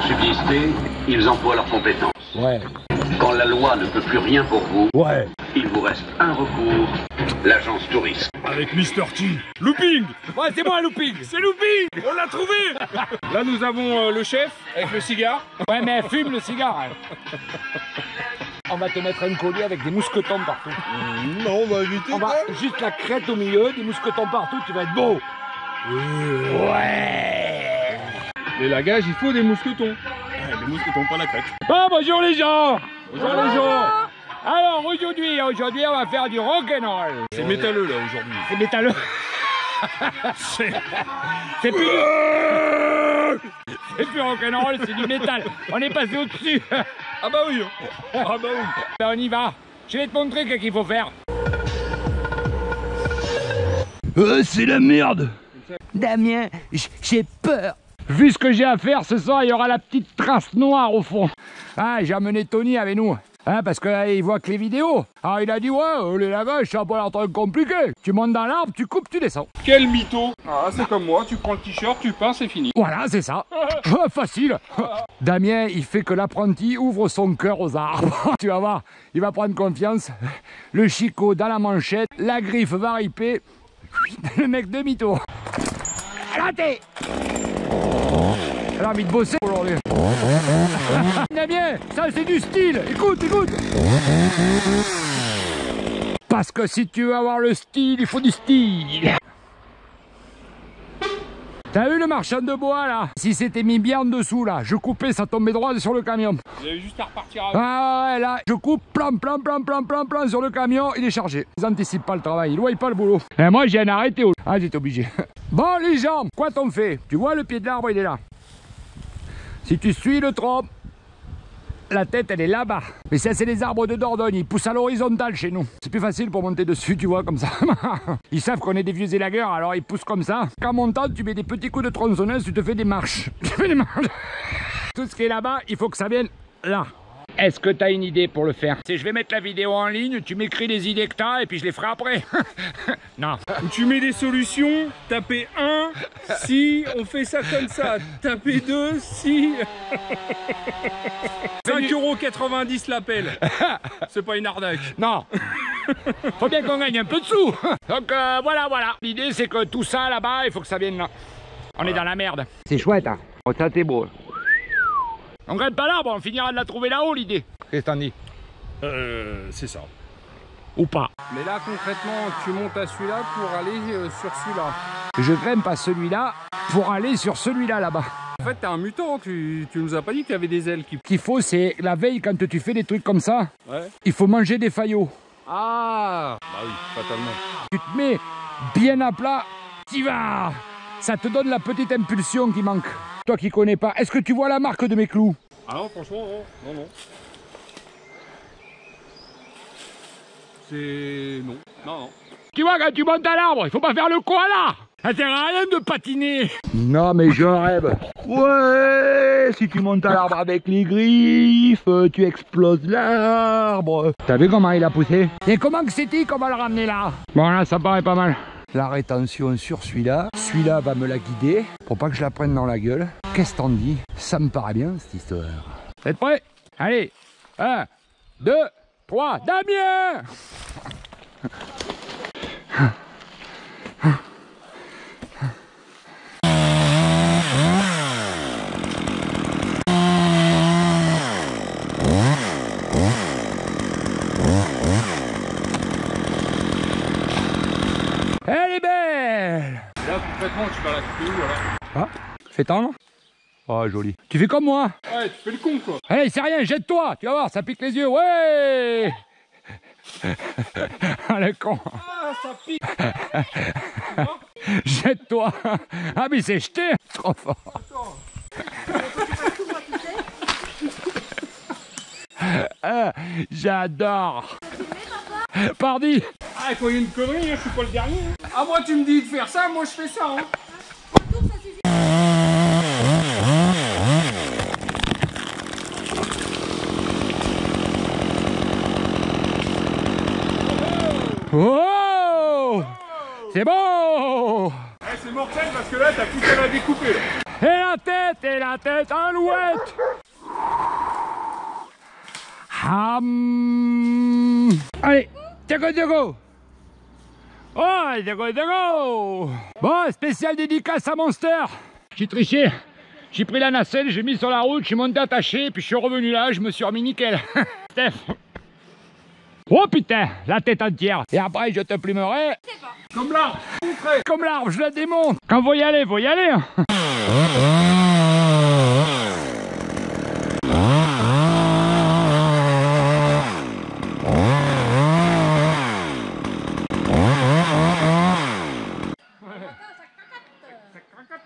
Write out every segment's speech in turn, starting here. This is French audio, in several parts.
Pour subsister, ils emploient leurs compétences. Ouais. Quand la loi ne peut plus rien pour vous, Ouais. il vous reste un recours, l'agence touriste. Avec Mr. T. Looping Ouais, c'est moi, Looping C'est Looping On l'a trouvé Là, nous avons euh, le chef avec le cigare. Ouais, mais fume le cigare. hein. On va te mettre un collier avec des mousquetons partout. Non, on va éviter. On va juste la crête au milieu, des mousquetons partout, tu vas être beau. Ouais. Les lagages, il faut des mousquetons. Des mousquetons, pas la crête. Bon, bonjour les gens Bonjour les gens Alors aujourd'hui, aujourd'hui on va faire du rock'n'roll. C'est métalleux, là, aujourd'hui. C'est métalleux. C'est... C'est plus du... C'est plus rock'n'roll, c'est du métal. On est passé au-dessus. Ah bah oui Ah bah oui Ben, on y va. Je vais te montrer ce qu'il faut faire. Euh, c'est la merde Damien, j'ai peur Vu ce que j'ai à faire ce soir, il y aura la petite trace noire au fond. Ah, j'ai amené Tony avec nous. Hein, parce qu'il voit que les vidéos. Alors il a dit, ouais, euh, les lavages, ça a pas l'air très compliqué. Tu montes dans l'arbre, tu coupes, tu descends. Quel mytho Ah, c'est comme moi, tu prends le t-shirt, tu peins, c'est fini. Voilà, c'est ça. Ah, Facile. Damien, il fait que l'apprenti ouvre son cœur aux arbres. tu vas voir, il va prendre confiance. Le chicot dans la manchette, la griffe va riper. Le mec demi-tour. Raté Elle a envie de bosser aujourd'hui. Damien, ça c'est du style. Écoute, écoute. Parce que si tu veux avoir le style, il faut du style. T'as vu le marchand de bois là Si c'était mis bien en dessous là, je coupais, ça tombait droit sur le camion. Vous avez juste à repartir avec. Ah ouais, là, je coupe, plan, plan, plan, plan, plan, plan sur le camion, il est chargé. Ils anticipent pas le travail, ils voient pas le boulot. Et moi, j'ai un arrêté. Ah, j'étais obligé. Bon, les gens, quoi t'en fais? Tu vois, le pied de l'arbre, il est là. Si tu suis le tronc, la tête, elle est là-bas. Mais ça, c'est les arbres de Dordogne. Ils poussent à l'horizontale chez nous. C'est plus facile pour monter dessus, tu vois, comme ça. Ils savent qu'on est des vieux élagueurs, alors ils poussent comme ça. Qu'en montant, tu mets des petits coups de tronçonneuse, tu te fais des marches. Tu fais des marches. Tout ce qui est là-bas, il faut que ça vienne là. Est-ce que tu as une idée pour le faire? C'est je vais mettre la vidéo en ligne, tu m'écris les idées que t'as et puis je les ferai après. non. Tu mets des solutions, tapez 1 si on fait ça comme ça, tapez 2 si 5,90€ l'appel. C'est pas une arnaque. Non. faut bien qu'on gagne un peu de sous. Donc euh, voilà, voilà. L'idée c'est que tout ça là-bas, il faut que ça vienne là. On est dans la merde. C'est chouette, hein. Oh, ça t'es beau. On grimpe pas l'arbre, on finira de la trouver là-haut l'idée. Qu'est-ce que t'en dis? Euh, c'est ça. Ou pas Mais là concrètement, tu montes à celui-là pour aller euh, sur celui-là. Je grimpe à celui-là pour aller sur celui-là là-bas. En fait, t'es un mutant, tu, tu nous as pas dit que t'avais des ailes qui... Ce qu'il faut, c'est la veille quand tu fais des trucs comme ça, Ouais. il faut manger des faillots. Ah Bah oui, fatalement. Tu te mets bien à plat, t'y vas Ça te donne la petite impulsion qui manque. Toi qui connais pas, est-ce que tu vois la marque de mes clous? Ah non, franchement, non, non, non. C'est... non. Non, non. Tu vois, quand tu montes à l'arbre, il faut pas faire le koala Ça sert à rien de patiner Non, mais je rêve Ouais Si tu montes à l'arbre avec les griffes, tu exploses l'arbre T'as vu comment il a poussé? Et comment que c'était qu'on va le ramener là? Bon, là, ça paraît pas mal. La rétention sur celui-là. Celui-là va me la guider pour pas que je la prenne dans la gueule. Qu'est-ce que t'en dis? Ça me paraît bien, cette histoire. Vous êtes prêts? Allez 1, 2, 3, Damien Elle est belle Là, concrètement, tu vas la couper où, alors Ah, Oh, joli. Tu fais comme moi. Ouais, tu fais le con, quoi. Allez, c'est rien, jette-toi. Tu vas voir, ça pique les yeux. Ouais Ah, le con. Ah, ça pique Jette-toi. Ah, mais c'est jeté. Trop fort. Ah, J'adore. Pardi. Ah, quand il y a une connerie, hein, je suis pas le dernier. Ah, moi, tu me dis de faire ça, moi, je fais ça, hein. Oh C'est bon Eh, c'est mortel parce que là, t'as qu'à la découper, là. Et la tête, et la tête, alouette Hum. Allez, Diego, Diego Oh, Diego, Diego Bon, spécial dédicace à Monster J'ai triché, j'ai pris la nacelle, j'ai mis sur la route, j'ai monté attaché, puis je suis revenu là, je me suis remis nickel. Steph Oh putain, la tête entière. Et après, je te plumerai. Comme l'arbre. Comme l'arbre, je la démonte. Quand faut y aller, faut y aller. hein.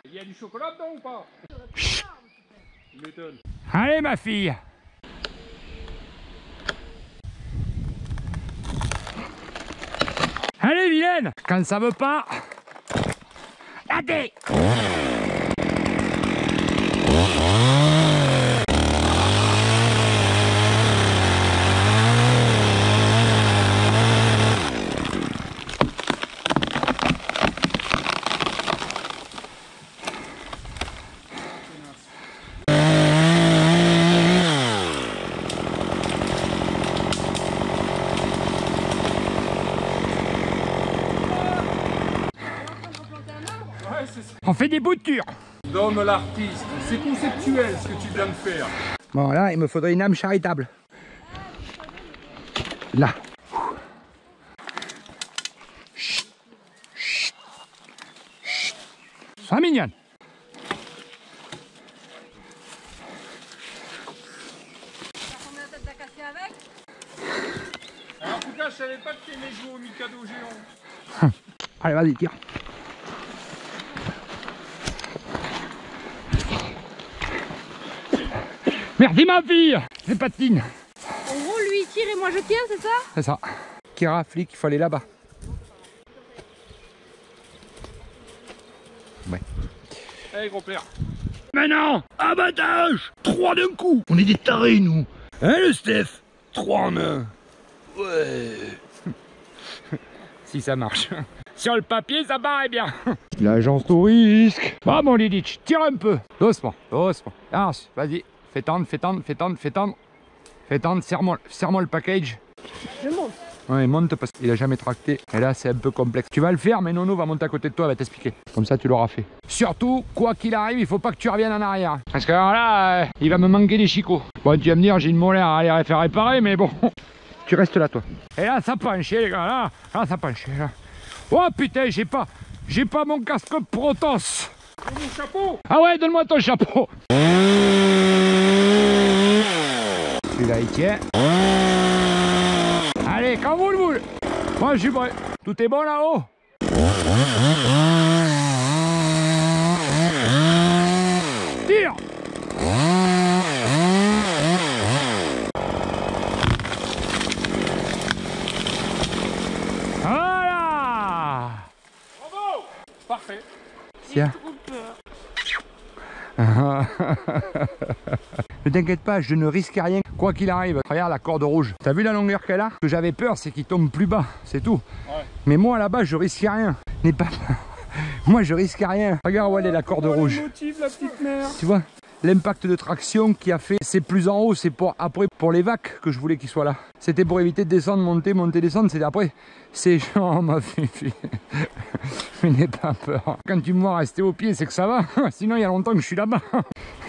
Il y a du chocolat dedans ou pas? M'étonnes. Allez, ma fille. Allez, vilaine. Quand ça veut pas. Allez. On fait des boutures. D'homme l'artiste. C'est conceptuel ce que tu viens de faire. Bon, là, il me faudrait une âme charitable. Là. Chut. Chut. Chut. Sois mignonne. En tout cas, je savais pas que t'aimais jouer au Mikado géant. Allez, vas-y, tire. Merci, ma fille. Les patines. En gros, lui il tire et moi je tiens, c'est ça? C'est ça. Kira, flic, il faut aller là-bas. Ouais. Allez, gros père. Maintenant, abattage Trois d'un coup On est des tarés, nous Hein, le Steph? Trois en un Ouais Si ça marche. Sur le papier, ça paraît bien. L'agence touristique. Ah, mon Lidich, tire un peu. Doucement, doucement. Ah, vas-y. Fais tendre, fais tendre, fais tendre, fais tendre. Fais tendre, serre-moi serre-moi le package. Je monte. Ouais, monte parce qu'il a jamais tracté. Et là, c'est un peu complexe. Tu vas le faire, mais Nono va monter à côté de toi, elle va t'expliquer. Comme ça, tu l'auras fait. Surtout, quoi qu'il arrive, il faut pas que tu reviennes en arrière. Parce que alors là, euh, il va me manquer des chicots. Bon, tu vas me dire, j'ai une molaire à aller faire réparer, mais bon. Tu restes là, toi. Et là, ça penche, les gars. Là, là ça penche. Là. Oh putain, j'ai pas, j'ai pas mon casque Protos. Mon chapeau Ah ouais, donne-moi ton chapeau. Celui-là, il tient. Allez, quand vous le voulez. Moi, je suis prêt. Tout est bon là-haut Tire Voilà Bravo Parfait. Tiens. ne t'inquiète pas, je ne risque rien, quoi qu'il arrive. Regarde la corde rouge. T'as vu la longueur qu'elle a? Ce que j'avais peur, c'est qu'il tombe plus bas, c'est tout. Ouais. Mais moi là-bas, je risque rien. N'aie pas. Moi, je risque rien. Regarde où elle est la corde Oh, rouge. le motive, la petite mère. Tu vois? L'impact de traction qui a fait, c'est plus en haut, c'est pour après pour les vacs que je voulais qu'il soit là. C'était pour éviter de descendre, monter, monter, descendre. C'est après. C'est genre ma fille. Mais n'aie pas peur. Quand tu me vois rester au pied, c'est que ça va. Sinon, il y a longtemps que je suis là-bas.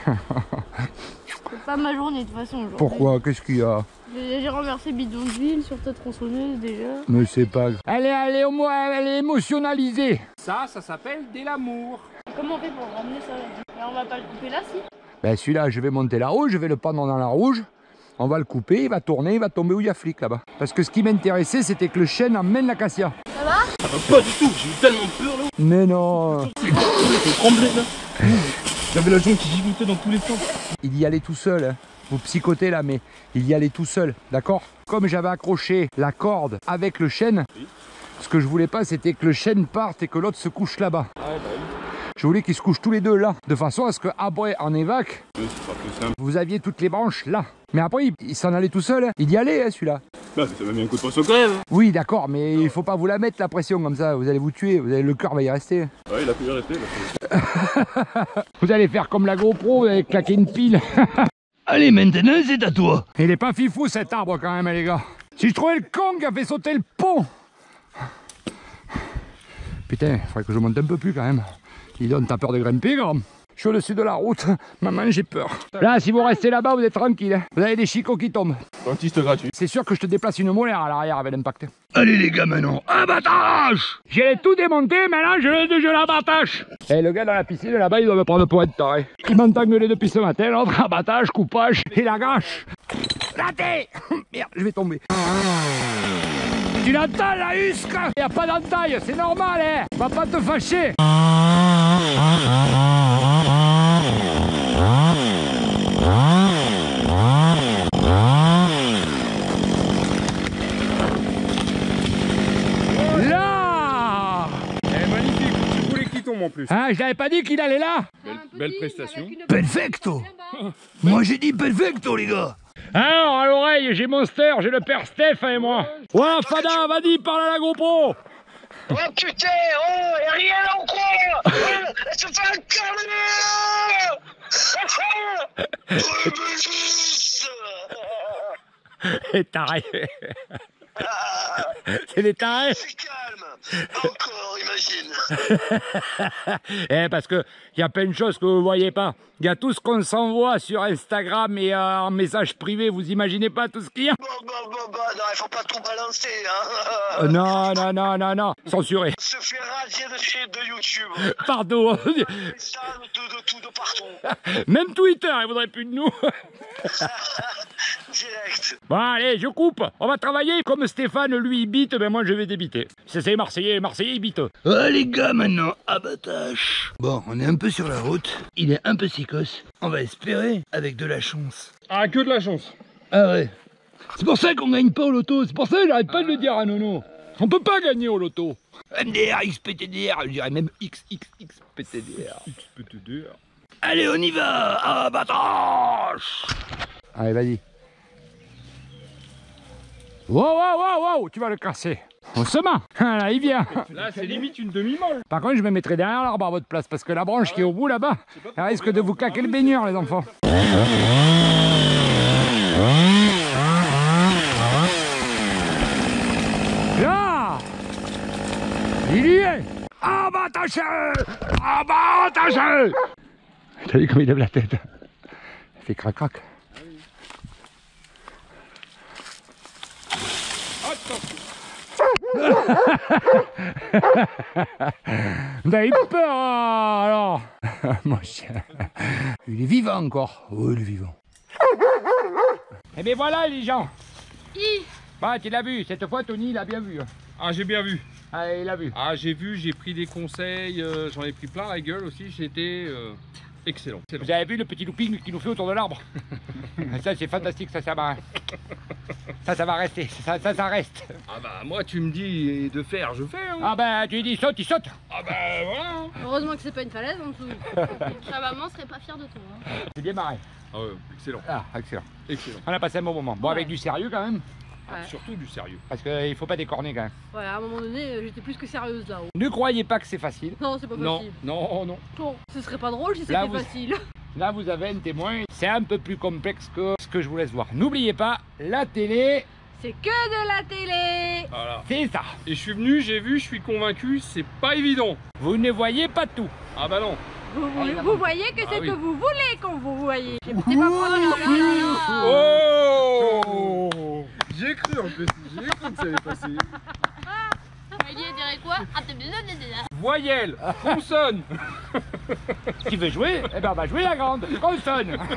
C'est pas ma journée de toute façon aujourd'hui. Pourquoi? Qu'est-ce qu'il y a? J'ai remercié Bidonville sur ta tronçonneuse déjà. Mais c'est pas. grave. Elle est, elle est au moins, elle est émotionnalisée. Ça, ça s'appelle de l'amour. Comment on fait pour ramener ça? Là on va pas le couper là si Ben celui-là, je vais monter la rouge, je vais le prendre dans la rouge. On va le couper, il va tourner, il va tomber où il y a flic là-bas. Parce que ce qui m'intéressait, c'était que le chêne emmène l'acacia. Pas du tout, j'ai eu tellement peur là Mais non J'ai tremblé là J'avais la jambe qui gigotait dans tous les sens Il y allait tout seul. hein. Vous psychotez là, mais il y allait tout seul, d'accord? Comme j'avais accroché la corde avec le chêne, ce que je voulais pas, c'était que le chêne parte et que l'autre se couche là-bas. Ouais bah Je voulais qu'ils se couchent tous les deux là, de façon à ce que après en évac, Oui, vous aviez toutes les branches là. Mais après, il, il s'en allait tout seul. hein. Il y allait, hein, celui-là. Bah, ça m'a mis un coup de poisson même. Oui, d'accord, mais il faut pas vous la mettre la pression comme ça. Vous allez vous tuer. Vous allez, le cœur va y rester. Ouais, il a pu y rester. Vous allez faire comme la GoPro, vous allez claquer une pile. Allez, maintenant, c'est à toi. Il est pas fifou cet arbre quand même, les gars. Si je trouvais le con qui a fait sauter le pont. Putain, il faudrait que je monte un peu plus quand même. Dis donc, t'as peur de grimper, grand Je suis au-dessus de la route. Maman, j'ai peur. Là, si vous restez là-bas, vous êtes tranquille. hein. Vous avez des chicots qui tombent. Dentiste gratuit. C'est sûr que je te déplace une molaire à l'arrière avec l'impact. Allez, les gars, maintenant, abattage J'ai tout démonté, maintenant je, je l'abattage. Et le gars dans la piscine là-bas, il doit me prendre pour être taré. Il m'entend gueuler depuis ce matin, l'autre abattage, coupage et la gâche. Raté Merde, je vais tomber. Tu l'entends la husque? Y a pas d'entaille, c'est normal, hein Va pas te fâcher Là Eh, magnifique. Tu voulais qu'il tombe en plus. Hein, je t'avais pas dit qu'il allait là Belle, belle prestation. Perfecto Moi, j'ai dit perfecto, les gars Alors, à l'oreille, j'ai Monster, j'ai le père Steph et moi. Ouais, Fada, vas-y, parle à la GoPro Oh putain, oh, y'a rien en quoi Oh, Elle se fait un câlin Les tarés. C'est des tarés. C'est calme Encore, Eh, parce que il y a plein de choses que vous voyez pas. Il y a tout ce qu'on s'envoie sur Instagram et euh, en message privé. Vous imaginez pas tout ce qu'il y a? Bon, bon, bon, bon, non, il faut pas tout balancer, hein Euh, Non, non, non, non, non. Censuré. Se fait radier de chez de YouTube Pardon. De, de partout Même Twitter, il voudrait plus de nous. Direct Bon, allez, je coupe. On va travailler. Comme Stéphane, lui, il bite, ben moi, je vais débiter. C'est c'est Marseillais, Marseillais, il bite. Ah, les gars, maintenant, abattage Bon, on est un peu sur la route. Il est un peu sicos. On va espérer avec de la chance. Ah, que de la chance. Ah ouais C'est pour ça qu'on gagne pas au loto. C'est pour ça que j'arrête pas de le dire à Nono. On peut pas gagner au loto. MDR, XPTDR, je dirais même XXXPTDR. PTDR. Allez, on y va Abattage Allez, vas-y. Wow, wow, wow, wow, tu vas le casser. Au sement. Ah, Là, il vient. Là, c'est limite une demi-molle. Par contre, je me mettrai derrière l'arbre à votre place parce que la branche qui est au bout là-bas, elle risque de vous claquer le baigneur, les enfants. Là Il y est Abattage Abattage T'as vu comme il lève la tête? Il fait crac-crac. Vous avez eu peur hein, alors Mon chien. Il est vivant encore. Oh, il est vivant. Et bien voilà les gens. Bah, tu l'as vu. Cette fois, Tony, il a bien vu. hein. Ah, j'ai bien vu. Ah, il a vu. Ah, j'ai vu, j'ai pris des conseils, euh, j'en ai pris plein la gueule aussi, c'était euh, excellent. Vous avez vu le petit looping qu'il nous fait autour de l'arbre Ça, c'est fantastique. Ça, ça va. Ça, ça va rester. Ça, ça, ça reste. Ah bah moi tu me dis de faire, je fais. Hein. Ah ben, tu dis saute, il saute. Ah bah voilà. Heureusement que c'est pas une falaise en dessous. Ta maman serait pas fière de toi. hein. C'est bien marré. Ah ouais, excellent, Ah, excellent. excellent. On a passé un bon moment. Bon, avec du sérieux quand même. Ouais. Surtout du sérieux. Parce qu'il faut pas décorner quand même. Ouais, à un moment donné, euh, j'étais plus que sérieuse là-haut. Ne croyez pas que c'est facile. Non, c'est pas Non, facile. non, non. Non, ce serait pas drôle si c'était vous- facile. Là, vous avez un témoin. C'est un peu plus complexe que ce que je vous laisse voir. N'oubliez pas, la télé, C'est que de la télé Voilà. c'est ça. Et je suis venu, j'ai vu, je suis convaincu, c'est pas évident. Vous ne voyez pas tout. Ah bah non. Vous, vous- il a vous voyez que Ah c'est oui. que vous voulez qu'on vous voyez. C'est pas prendre Oh J'ai cru en plus, j'ai cru que ça allait passer. Quoi? Ah, bien. Voyelle, consonne. Qui veut jouer? Eh ben, on va jouer la grande. Consonne.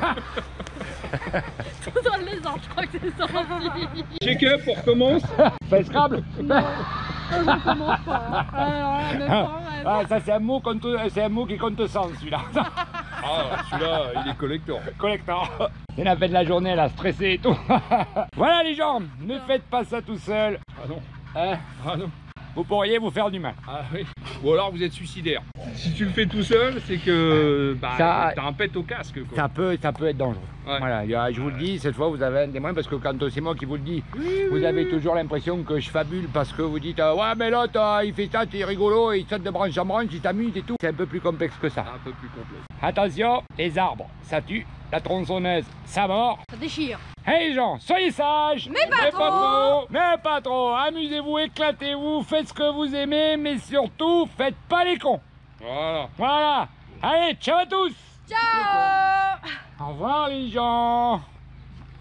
dans les ans, je crois que c'est sorti. Check up, on recommence. Fais Scrabble. Je commence pas. Alors là, même pas, même Ah, ça, c'est un, mot c'est un mot qui compte 100, celui-là. Ah, celui-là, il est collector. Collector. Il a fait de la journée, elle a stressé et tout. voilà, les gens. Ne faites pas ça tout seul. Ah non, Hein ah non. Vous pourriez vous faire du mal. Ah oui. ou alors vous êtes suicidaire. Si tu le fais tout seul, c'est que bah, Ça- t'as un pet au casque. Quoi. Ça peut, ça peut être dangereux. Ouais. Voilà, je vous le dis, cette fois vous avez un témoin parce que quand c'est moi qui vous le dis, vous avez toujours l'impression que je fabule parce que vous dites euh, Ouais, mais l'autre euh, il fait ça, c'est rigolo, il saute de branche en branche, il s'amuse et tout. C'est un peu plus complexe que ça. Un peu plus complexe. Attention, les arbres, ça tue. La tronçonneuse, ça mord. Ça déchire. Hey les gens, soyez sages Mais pas trop. Mais pas trop Amusez-vous, éclatez-vous, faites ce que vous aimez, mais surtout, faites pas les cons Voilà. Voilà Allez, ciao à tous Ciao Au revoir les gens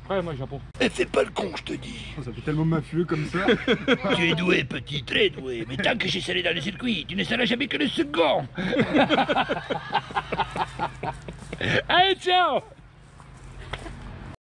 Ouais, moi Japon. Eh, fais pas le con, je te dis. Ça fait tellement mafieux comme ça. tu es doué, petit, très doué. Mais tant que j'ai salé dans le circuit, tu ne seras jamais que le second. Allez, ciao